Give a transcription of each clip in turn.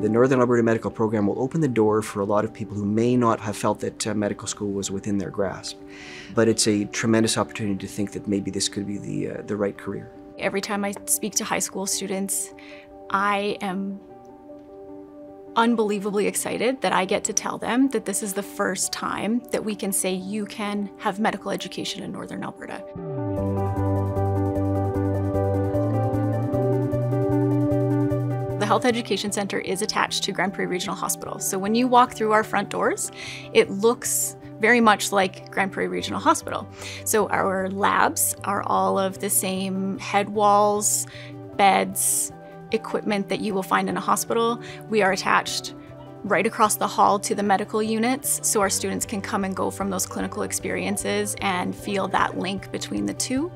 The Northern Alberta Medical Program will open the door for a lot of people who may not have felt that uh, medical school was within their grasp. But it's a tremendous opportunity to think that maybe this could be the, uh, the right career. Every time I speak to high school students, I am unbelievably excited that I get to tell them that this is the first time that we can say you can have medical education in Northern Alberta. Health Education Centre is attached to Grande Prairie Regional Hospital. So when you walk through our front doors, it looks very much like Grande Prairie Regional Hospital. So our labs are all of the same head walls, beds, equipment that you will find in a hospital. We are attached right across the hall to the medical units so our students can come and go from those clinical experiences and feel that link between the two.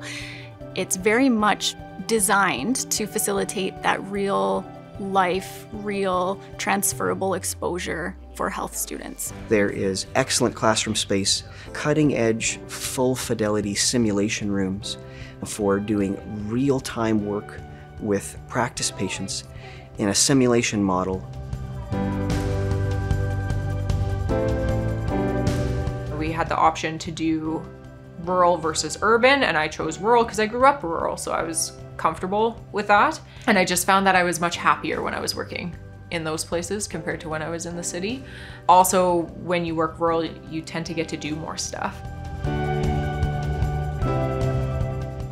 It's very much designed to facilitate that real life, real transferable exposure for health students. There is excellent classroom space, cutting edge, full fidelity simulation rooms for doing real time work with practice patients in a simulation model. We had the option to do rural versus urban, and I chose rural because I grew up rural, so I was comfortable with that. And I just found that I was much happier when I was working in those places compared to when I was in the city. Also, when you work rural, you tend to get to do more stuff.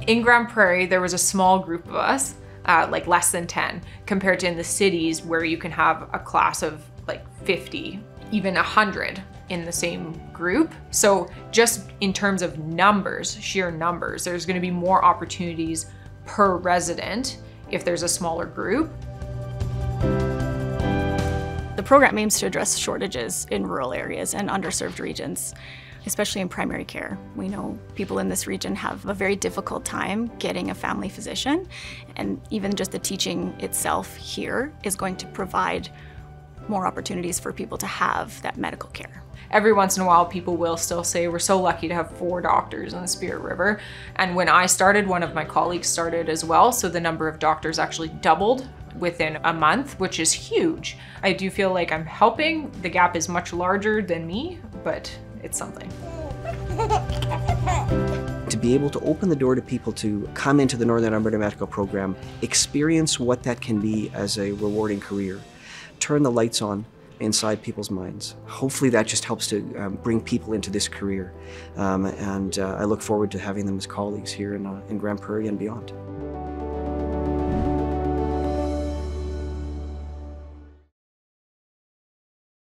In Grande Prairie, there was a small group of us, uh, like less than 10, compared to in the cities where you can have a class of like 50, even 100 in the same group. So just in terms of numbers, sheer numbers, there's gonna be more opportunities per resident if there's a smaller group. The program aims to address shortages in rural areas and underserved regions, especially in primary care. We know people in this region have a very difficult time getting a family physician, and even just the teaching itself here is going to provide more opportunities for people to have that medical care. Every once in a while, people will still say, we're so lucky to have four doctors in the Spirit River. And when I started, one of my colleagues started as well. So the number of doctors actually doubled within a month, which is huge. I do feel like I'm helping. The gap is much larger than me, but it's something. To be able to open the door to people to come into the Northern Alberta Medical Program, experience what that can be as a rewarding career, turn the lights on inside people's minds. Hopefully that just helps to um, bring people into this career. Um, and uh, I look forward to having them as colleagues here in, uh, in Grande Prairie and beyond.